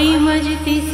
Ai, mas difícil.